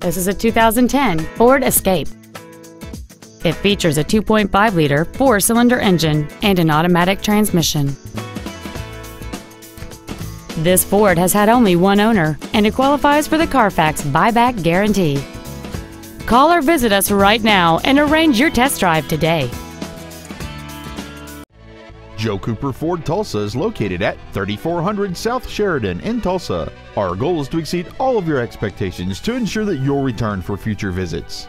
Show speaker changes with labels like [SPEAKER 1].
[SPEAKER 1] This is a 2010 Ford Escape. It features a 2.5-liter four-cylinder engine and an automatic transmission. This Ford has had only one owner, and it qualifies for the Carfax buyback guarantee. Call or visit us right now and arrange your test drive today.
[SPEAKER 2] Joe Cooper Ford Tulsa is located at 3400 South Sheridan in Tulsa. Our goal is to exceed all of your expectations to ensure that you'll return for future visits.